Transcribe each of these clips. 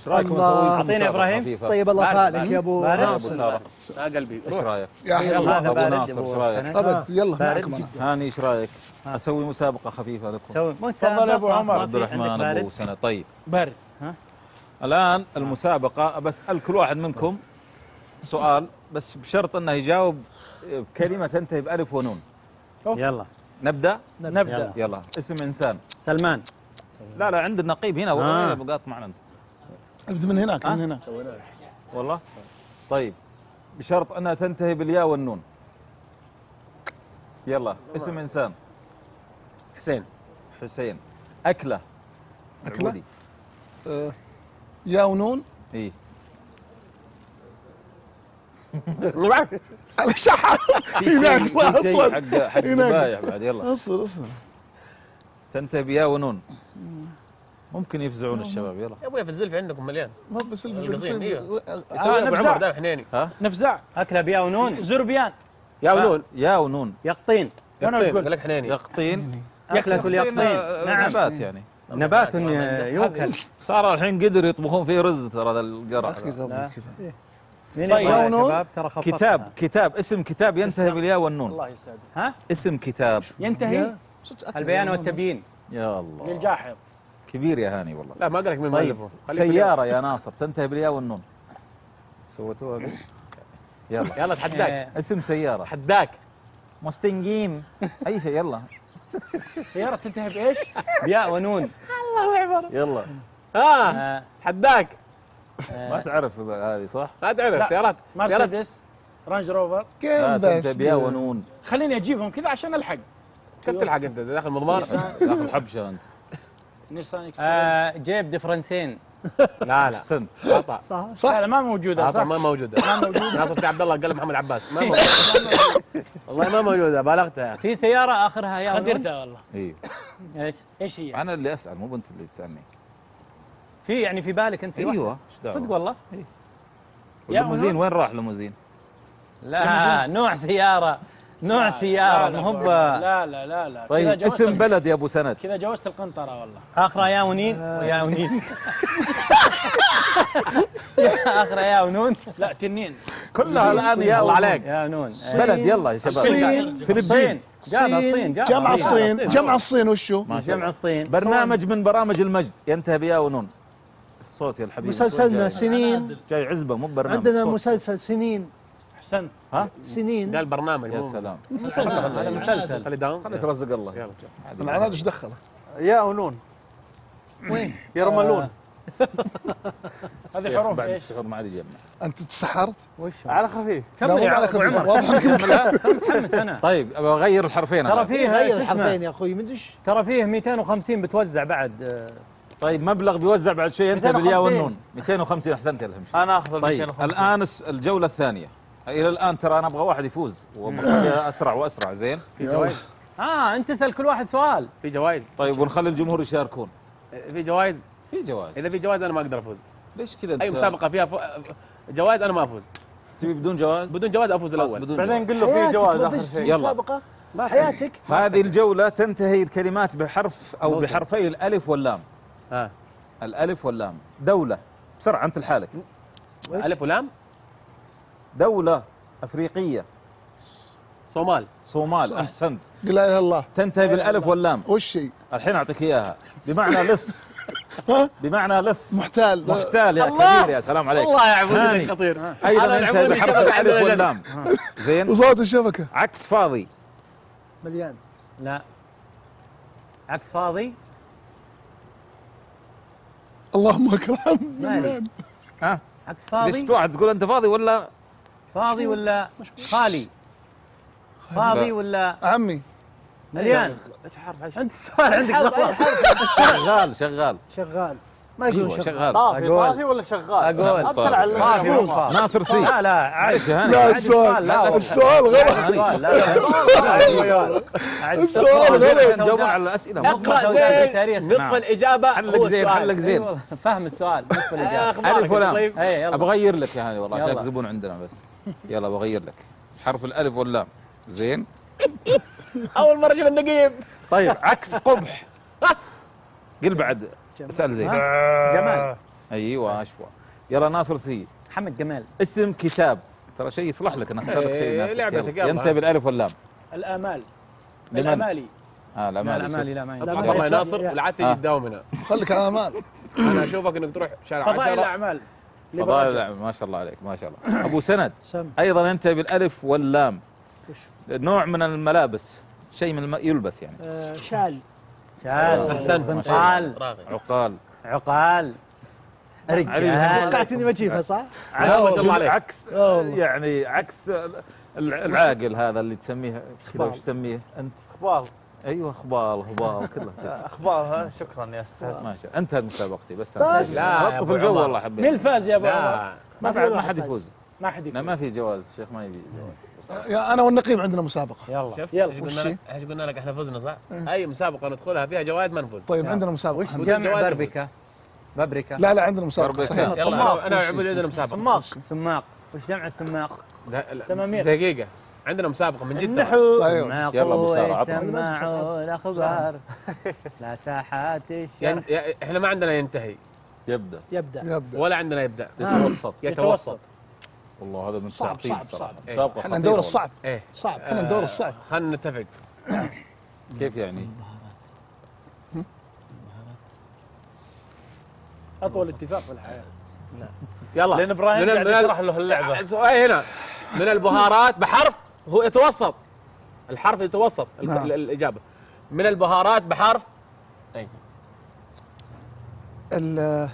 إيش رايكم الله. أسوي مسابقة إبراهيم. خفيفة؟ طيب الله فالك. يا أبو. يا أبو ناصر ساره آه قلبي إيش. رأيك؟ يا حلو يلا هذا أبو بارد ناصر، رأيك؟ سند. أبد يلا معكم أنا هاني إيش رأيك؟ أسوي مسابقة خفيفة لكم سوي تفضل يا أبو مسابقة عمر. عبد الرحمن أبو سنة طيب بارد الآن المسابقة بسال كل واحد منكم سؤال بس بشرط أنه يجاوب بكلمة تنتهي بألف ونون يلا نبدأ نبدأ يلا اسم إنسان سلمان لا لا عند النقيب هنا آه. والله بقاط معنا أنت ابدا من هناك؟ من هناك. والله؟ طيب. بشرط أنها تنتهي بالياء والنون. يلا اسم إنسان. حسين. حسين. أكلة؟ عودي. آه، يا ونون؟ إيه على شحن. هناك شيء حق حق بعد يلا. اصبر اصبر تنتهي بياء ونون. ممكن يفزعون الشباب يلا. يا ابويا في الزلفه عندكم مليان. ما بس القصيم، إيوه. آه، ابو. عمر دائما حنيني. نفزع. أكلة بيا ونون زربيان يا ونون. ياء ونون. يقطين. قلت؟ قال لك حنيني. يقطين. يقطين، اليقطين. آه، نعم. نبات يعني. نبات يوكل. صار الحين قدر يطبخون فيه رز ترى ذا القرع. مين طيب. يبغى يا ونون. شباب ترى. كتاب كتاب. اسم كتاب ينتهي بالياء والنون. الله يسعدك. ها؟ اسم كتاب. ينتهي؟ البيان والتبيين. يا الله. للجاحظ. كبير يا هاني والله. لا ما قال لك مين طيب سيارة يا ناصر تنتهي بالياء والنون. سويتوها ذي؟ يلا. يلا اتحداك آه، اسم سيارة. اتحداك مستنجيم. أي شيء يلا. سيارة تنتهي بإيش؟ بياء ونون. يلا. ها آه، اتحداك ما تعرف هذه صح؟ ما تعرف. سيارات. مرسيدس رانج روفر. كم بس تنتهي بالياء ونون. خليني أجيبهم كذا عشان ألحق. كيف تلحق أنت؟ داخل مضمار. داخل حبشة أنت. نيسان إكس آه، جيب دفرنسين لا لا. أحسنت. خطأ. صح. صح لا لا ما موجودة خطأ صح. ما موجودة. ما موجودة. ناصر سي عبد الله قال محمد عباس. ما موجودة. والله ما موجودة بالغتها في سيارة آخرها يا خدرتها والله. أيوه إيش؟ إيش هي؟ أنا اللي أسأل مو انت اللي تسألني. في يعني في بالك أنت؟ في واحدة؟ أيوه؟ صدق والله؟ الليموزين وين راح ليموزين؟ لا نوع سيارة. نوع سيارة لا، ما هو ب- لا لا لا لا طيب اسم بلد يا أبو سند. كذا جوزت القنطرة والله. آخرها يا ونين ويا ونين. آخرها يا ونون. لا تنين. كلها الآن يا الله عليك يا ونون. بلد يلا يا شباب. الصين. فلبين الصين. جابها الصين جابها جمع الصين. جمع الصين. وشو؟ جمع. الصين. برنامج من برامج المجد. ينتهي بياء ونون. الصوت يا الحبيب. مسلسلنا سنين. جاي عزبة مو برنامج عندنا. مسلسل سنين. أحسنت. ها؟ سنين. قال برنامج. يا سلام. هذا مسلسل. خلي داون خلي ترزق الله. يلا. العناد إيش دخله؟ يا ونون وين؟ يرملون هذه حروف بعد؟ الشغل ما عاد يجمع. أنت تسحرت؟ وش؟ على خفيف. كمل مو يا على خفيف. عمر. واضح إنك متحمس. أنا. طيب أبغى أغير الحرفين ترى. فيه غير الحرفين يا أخوي مدريش ترى فيه 250 بتوزع بعد. طيب مبلغ بيوزع بعد شوي. ينتهي بالياء 250. والنون 250 أحسنت يا الهمشي. أنا أخذ ال طيب 250. الآن الجولة الثانية. إلى الآن ترى أنا أبغى واحد يفوز. أسرع وأسرع زين؟ في جوائز. آه أنت تسال كل واحد سؤال. في جوائز. طيب ونخلي الجمهور يشاركون. في جوائز. في جوائز. إذا في جوائز أنا ما أقدر أفوز. ليش كذا أنت؟ أي مسابقة فيها ف... جوائز أنا ما أفوز. تبي بدون جواز بدون جواز أفوز الأول. بدون بعدين قل له في ما آخر شيء. يلا. حياتك. هذه الجولة تنتهي الكلمات بحرف أو. بحرفي الألف واللام. ها الألف واللام. دولة. بسرعة أنت لحالك. ألف ولام؟ دولة أفريقية. صومال. صومال أحسنت. قل لا إله إلا الله. تنتهي بالألف واللام. وش هي؟ الحين أعطيك إياها. بمعنى لص. بمعنى لص. محتال. محتال يا كبير يا سلام عليك. الله يعبدك هاني. خطير أيضا أنا ينتهي بحرف عندنا واللام. زين. وصوت الشبكة. عكس فاضي. مليان. لا. عكس فاضي. اللهم أكرم. مالي ها؟ عكس ليش فاضي. توعد تقول أنت فاضي ولا فاضي ولا خالي؟ فاضي ولا عمي. مليان؟ انت السؤال عندك غلط شغال شغال. شغال. ما يقولون أيوه شغال. طافي أقول. طافي ولا شغال؟ أقول. طافي. مو فاضي ناصر سي. لا لا عاد إيش يا هاني لا السؤال لا السؤال. غلط. السؤال غلط. نجاوبون على الأسئلة. اقرا زين. نصف نعم. الإجابة حلق زين السؤال. حلق زين. أيوة، فهم السؤال. نصف آه، الإجابة. الف ولام أغير لك يا هاني والله عشان. يكذبون عندنا بس. يلا بغير لك. حرف الألف واللام. زين. أول مرة أشوف النقيب. طيب عكس قبح. قل بعد. اسأل زين. جمال. أيوه أشوى. يلا ناصر سي. محمد جمال. اسم كتاب. ترى شيء يصلح لك أنا اخترت شيء إيه، لعبتك،. ينتهي بالالف واللام. الأمال. لمن؟ الأمالي. آه لا الامالي الأمالي. لا ما والله. ناصر ولا عاد تجي تداوم هنا خليك أمال. أنا أشوفك إنك تروح شارع فضائل 10 الأعمال. فضائل. الأعمال، ما شاء الله عليك ما شاء الله. أبو سند. أيضا ينتهي بالالف واللام؟ نوع من الملابس. شيء من الم... يلبس يعني. آه، شال. شاذ أحسنت. بنطال عقال. عقال. رجال. توقعت إني بجيبها صح؟ ما شاء الله عليك. عكس. يعني عكس ال- العاقل هذا اللي تسميه كذا خبال. وش تسميه أنت. إخبار. أيوه خبال خبال كله كذا. أخبار شكرا يا أستاذ. ما شاء انتهت مسابقتي بس بس. لا لا في الجو. والله حبيت مين الفاز يا أبو عمر؟ لا ما في ما حد يفوز. ما حد لا يفوز ما في جواز شيخ ما يبي جواز أنا والنقيب عندنا مسابقة. يلا. شفت؟ يلا. قلنا؟ لك إيش قلنا لك إحنا فزنا صح؟ أي مسابقة ندخلها فيها جوائز ما نفوز. طيب عندنا مسابقة. وش جواز؟ بربكه بابريكا. لا لا عندنا مسابقة. صحيح. يلا. أنا وعبود عندنا مسابقة. سماق سماق وش جمع السماق سمامير. دقيقة. عندنا مسابقة من جد ترى. النحو. أيوه سماق يلا الأخبار. لا ساحات الشرق ين- يا- إحنا ما عندنا ينتهي. يبدأ. يبدأ. يبدأ. ولا عندنا يبدأ. يتوسط. يتوسط. والله هذا من صعب، صعب، صراحة. صعب. إحنا ندور. الصعب. إيه. صعب. إحنا ندور الصعب. خلينا نتفق. كيف يعني؟ أطول اتفاق في الحياة. يلا. لأن إبراهيم من- قاعد يشرح له اللعبة. السؤال هنا. من البهارات بحرف هو يتوسط. الحرف يتوسط. ال- نعم. ال- الإجابة. من البهارات بحرف؟ ال-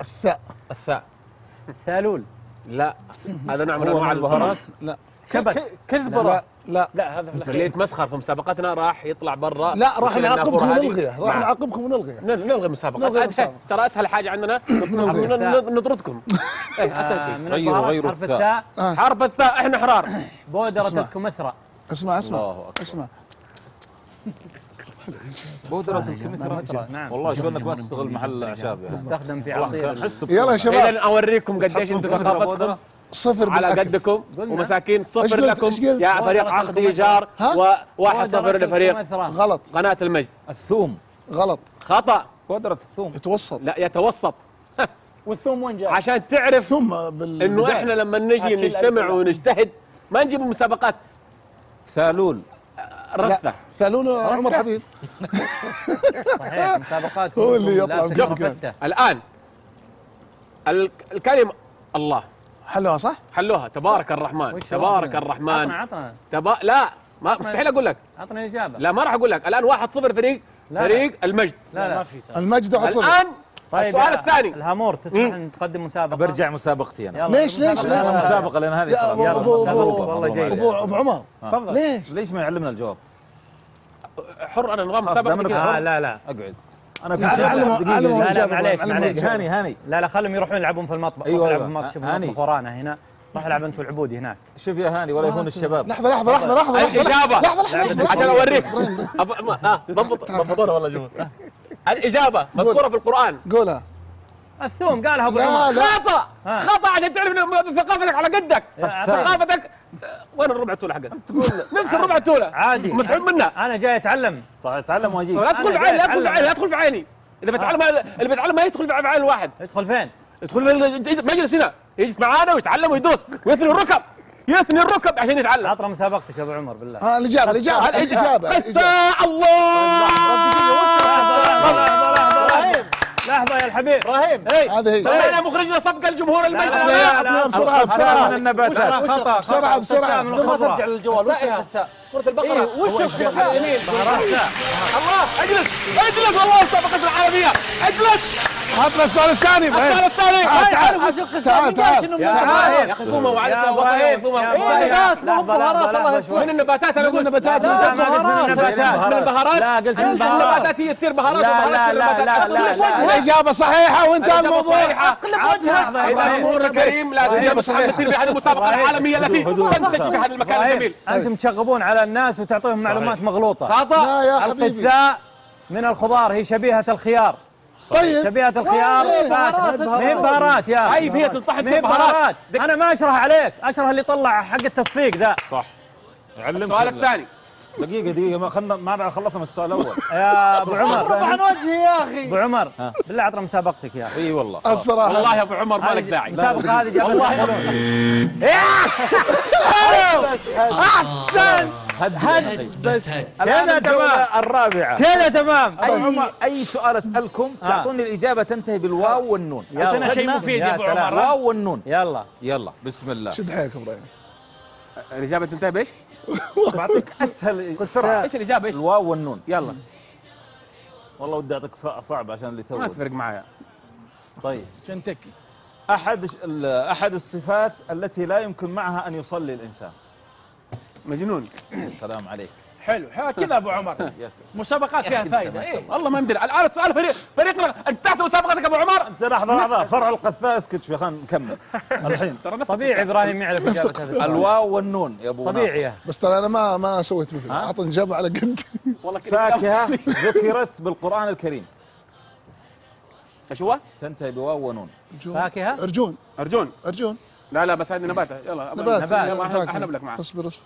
الثاء. الثاء. ثالول. لا. هذا نوع من أنواع البهارات؟ لا. كبت لا. لا. لا هذا في الأخير. يتمسخر في مسابقتنا راح يطلع برا. لا راح ويصير نعاقبكم. ونلغيها راح نعم. نعاقبكم ونلغيها نل- نلغي المسابقة. ترى أسهل حاجة عندنا نطردكم. إيه أسهل شيء غيروا- البهارات غيروا حرف الثاء. الثاء حرف الثاء إحنا حرار. بودرة اسمع. الكمثرى اسمع اسمع. اسمع بودرة الكمثرى نعم. والله شو انك ما تستغل محل أعشاب يعني. تستخدم في عصير. يلا يا شباب. اذا أوريكم قديش أنتم ثقافتكم بودرة. صفر على. قدكم. ومساكين صفر؟ لكم؟ يا فريق عقد. إيجار؟ وواحد صفر لفريق. غلط. قناة المجد. الثوم. غلط. خطأ. بودرة الثوم. يتوسط. لا يتوسط. والثوم وين جاي؟ عشان تعرف ثم إنه إحنا لما نجي نجتمع. ونجتهد ما نجيب مسابقات. ثالول. رثه ثالون عمر حبيب. صحيح مسابقات هو اللي يطلع. الآن ال- الكلمة الله. حلوها صح؟ حلوها. تبارك الرحمن. تبارك عطنا؟ الرحمن. عطنا تبا لا ما مستحيل أقول لك. عطنا الإجابة. لا ما راح أقول لك. الآن واحد صفر فريق لا. فريق المجد. لا ما لا في ثاني. المجد واحد صفر. الآن طيب السؤال الثاني. الهامور تسمح ان تقدم مسابقة؟ برجع مسابقتي أنا. يلا ليش- ليش-. أنا مسابقة لأن هذه خلاص. يلا، والله جيد. ابو أبو عمر. تفضل. ليش؟ ليش ما يعلمنا الجواب؟ حر أنا نظام مسابقه. آه لا لا. أقعد. أنا في لا، شيء. علموا لا لا معليش معليش. هاني هاني. لا لا خلهم يروحون يلعبون في المطبخ. أيوة. يلعبوا في المطبخ شوفوا هاني. المطبخ ورانا هنا. روح العب انت والعبودي هناك. شوف يا هاني ولا يهون الشباب. لحظة لحظة لحظة لحظة. لحظة الاجابه لحظة لحظة. لحظة. عشان أوريك. ضبط ضبطونا والله جوا الإجابة مذكورة في القرآن. قولها. الثوم قالها أبو عمر. خطأ. خطأ عشان تعرف ثقافتك على قدك. ثقافتك وين الربع التوله حقك؟ نفس الربع التوله عادي مسحوب منها أنا جاي اتعلم صح اتعلم واجيك لا تدخل في عيني لا تدخل في. عيني لا تدخل في عيني اللي بيتعلم اللي بيتعلم ما يدخل في عين الواحد ادخل فين؟ يدخل في المجلس هنا يجلس معانا ويتعلم ويدوس ويثني الركب يثني الركب عشان يتعلم عطنا مسابقتك يا ابو عمر بالله ها الاجابه الاجابه الاجابه. الله الحبيب إبراهيم. اي هذه هي. سمعنا مخرجنا صفقه الجمهور لا، بسرعة بسرعة من النباتات خطأ. بسرعة بسرعة. من الخضره ترجع للجوال وش الثاء؟ سورة البقرة. وش الثاء يمين. الله أجلس. أجلس. والله مسابقه العالميه أجلس. هاتنا السؤال الثاني. السؤال إبراهيم. الثاني. تعال تعال. تعال تعال تعال. يا ثومه وعلى يا وصل إيه، إبراهيم. نبات، لحظة، بهارات، الله يسلمك. من النباتات أنا من أقول النباتات. قلت من النباتات من البهارات لا قلت من من البهارات النباتات هي تصير بهارات وبهارات تصير نباتات لا، لا،. الإجابة صحيحة وانتهى الإجابة الموضوع. لحظة، إذا إبراهيم. الجمهور الكريم لازم إجابة صحيحة. يصير في هذه المسابقة إبراهيم. العالمية التي تنتج في هذا المكان إبراهيم، الجميل. أنتم تشغبون على الناس وتعطيهم معلومات مغلوطة. حبيبي القثاء من الخضار هي شبيهه الخيار طيب. شبيهة الخيار إيه، فاتحة. بهارات. يا طيب هي تصير بهارات. أنا ما أشرح عليك. أشرح اللي طلع حق التصفيق ذا. صح. السؤال. الثاني دقيقة دقيقة ما خلنا ما بعد خلصنا من السؤال الأول. يا أبو عمر. عن وجهي يا أخي. أبو عمر بالله عطنا مسابقتك يا أخي. إي والله. الصراحة. والله يا أبو عمر ما لك داعي. المسابقه هذه جابت والله. أحسن! هد بس هد كذا تمام. الرابعة. كذا تمام. أي أي سؤال أسألكم آه. تعطوني الإجابة تنتهي بالواو والنون. عندنا شيء؟ مفيد يا أبو. عمر. واو والنون. يلا. يلا. بسم الله. شد حيلك إبراهيم. الإجابة تنتهي بإيش؟ بعطيك أسهل بسرعة. إيش الإجابة؟ إيش؟ الواو والنون. يلا. والله ودي أعطيك صع- صعب عشان اللي ما تو تفرق معايا. طيب. شنتكي ال- أحد الصفات التي لا يمكن معها أن يصلي الإنسان. مجنون. يا سلام عليك. حلو. كذا أبو عمر. مسابقات فيها فائده إيه. والله ما يمدل الان السؤال فريق فريقنا أنت تحت مسابقتك أبو عمر؟ أنت لحظة لحظة فرع اسكت شوي. خلينا نكمل. الحين. ترى نفس طبيعي إبراهيم يعرف إجابة الواو والنون يا أبو طبيعي ناصر. بس ترى أنا ما ما سويت مثله أعطني اجابه على قد. والله كذا فاكهة ذكرت بالقرآن الكريم. إيش هو؟ تنتهي بواو ونون. فاكهة؟ عرجون. عرجون. عرجون. لا لا بس هذه نبات يلا نبات إحنا نبلك معاه اصبر اصبر.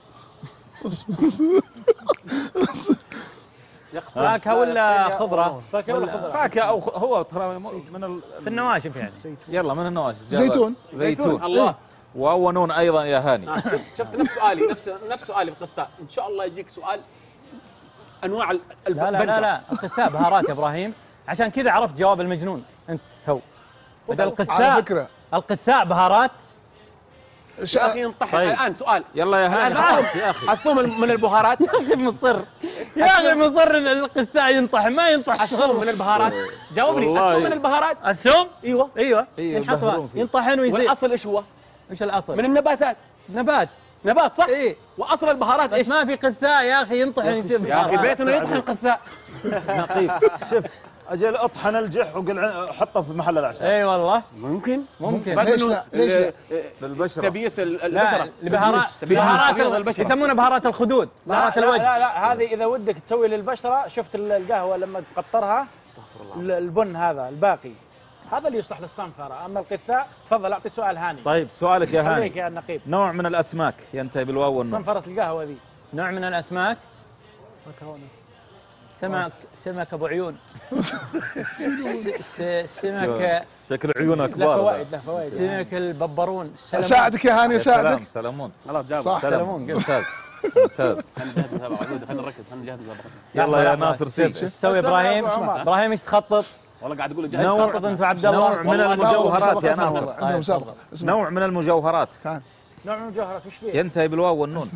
فاكهة ولا خضرة؟ فاكهة ولا خضرة. فاكهة أو خ- هو ترى من ال... في النواشف يعني. يلا من النواشف؟ زيتون. زيتون. الله. واو ونون أيضا يا هاني. آه، شفت نفس سؤالي نفس نفس سؤالي في القطاع. إن شاء الله يجيك سؤال أنواع ال- لا لا لا لا. القثاء بهارات يا إبراهيم. عشان كذا عرفت جواب المجنون. أنت تو. بدل على القثاء فكرة. القثاء بهارات شا... أخي انطحن طيب. الآن سؤال. يلا يا هاني خلاص يا أخي. الثوم من البهارات. يا أخي مصر. يا أخي مصر إن القثاء ينطح ما ينطح. الثوم من البهارات. جاوبني. الثوم من البهارات. الثوم؟ أيوه. أيوه. إيه، ينحط. ينطحن ويزيد. والأصل إيش هو؟ إيش الأصل؟ من النباتات. نبات. نبات صح؟ إيه. وأصل البهارات إيش؟ ما في قثاء يا أخي ينطحن يصير يا أخي. بيتنا يطحن قثاء. نقيب. شوف. أجل أطحن الجح وقل حطه في محل الأعشاب. إي والله. ممكن؟ ممكن. بس ليش لا؟ ليش لا؟ للبشرة. تبيس البشرة. البهارات. بهارات تبييض ال- البشرة. يسمونها بهارات الخدود بهارات لا, الوجه. لا لا هذه إذا ودك تسوي للبشره شفت ال- القهوة لما تقطرها ال- البن هذا الباقي. هذا اللي يصلح للصنفرة. أما القثاء تفضل أعطي سؤال هاني. طيب سؤالك يا هاني. يا النقيب. نوع من الأسماك ينتهي بالواو والنون. صنفرة القهوة ذي. نوع من الأسماك؟ مكرونه سمك سمك أبو عيون. سمك شكل عيونه له كبار فوائد له فوائد. سمك الببرون. أساعدك يا هاني أساعدك. سلامون خلاص جاوب صح. سلامون ممتاز ممتاز. خلينا نركز خلينا نجهز يلا يا ناصر إيش تسوي إبراهيم. إبراهيم إيش تخطط؟ والله قاعد أقول جهز نوع- وعبد الله. نوع من المجوهرات يا ناصر. والله. عندنا مسابقه اسمع. نوع من المجوهرات. نوع من المجوهرات وش فيه؟ ينتهي بالواو والنون.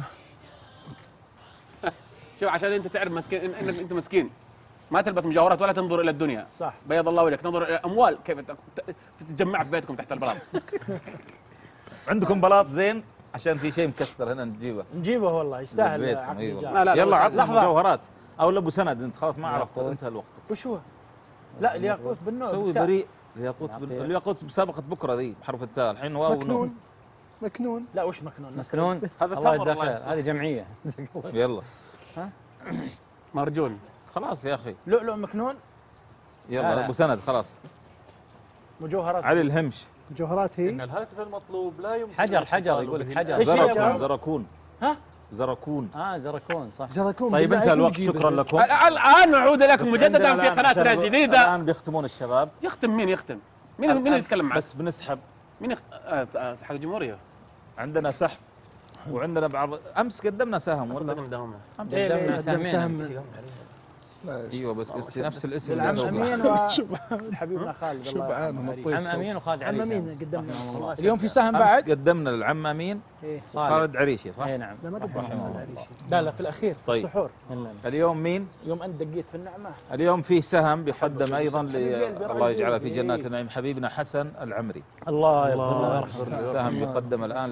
شوف عشان انت تعرف مسكين إن- إنك انت مسكين. ما تلبس مجوهرات ولا تنظر إلى الدنيا. صح. بيض الله وجهك. تنظر إلى الاموال كيف ت- ت- تتجمع في بيتكم تحت البلاط. عندكم بلاط زين؟ عشان في شيء مكسر هنا نجيبه. نجيبه والله يستاهل. بيتكم عقد أيوه الجار. لا، لا، يلا عطنا. مجوهرات أو لابو سند أنت. خلاص ما عرفت انتهى الوقت. وش هو؟ لا الياقوت بالنوع سوي. بريء. الياقوت الياقوت بسابقة بكرة ذي بحرف التاء. الحين واو مكنون. مكنون. لا وش مكنون؟ مسنون هذا الله خير. هذه جمعية. يلا. مرجون. خلاص يا أخي. لؤلؤ مكنون؟ لا، يلا لا. أبو سند خلاص. مجوهرات. علي الهمش. مجوهرات هي؟ الهاتف المطلوب لا يمكن حجر حجر يقول لك حجر. زركون زركون. ها؟ زركون. آه زركون صح. جركون طيب انتهى الوقت شكرا لكم. الآن نعود لكم مجددا في قناتنا الجديدة. الآن بيختمون الشباب. يختم مين يختم؟ مين مين يتكلم معك؟ بس بنسحب. مين يخت... آه، آه، حق الجمهورية. عندنا سحب. وعندنا بعض أمس قدمنا سهم ولا؟ قدمنا إيه، إيه، قدمنا سهم. أيوه بس قصدي نفس الاسم. اللي أمين. وحبيبنا خالد الله شبعان يرحمه عم أمين. وخالد عم عريش مين قدمنا. اليوم في سهم بعد؟ قدمنا للعم أمين إيه. خالد عريشي صح؟ اي نعم. لا ما قدمنا العريشي لا لا في الأخير في طيب. السحور. اليوم مين؟ يوم أنت دقيت في النعمة. اليوم في سهم بيقدم أيضا الله يجعله في. جنات النعيم حبيبنا حسن العمري. الله ويرحمه السهم يقدم الآن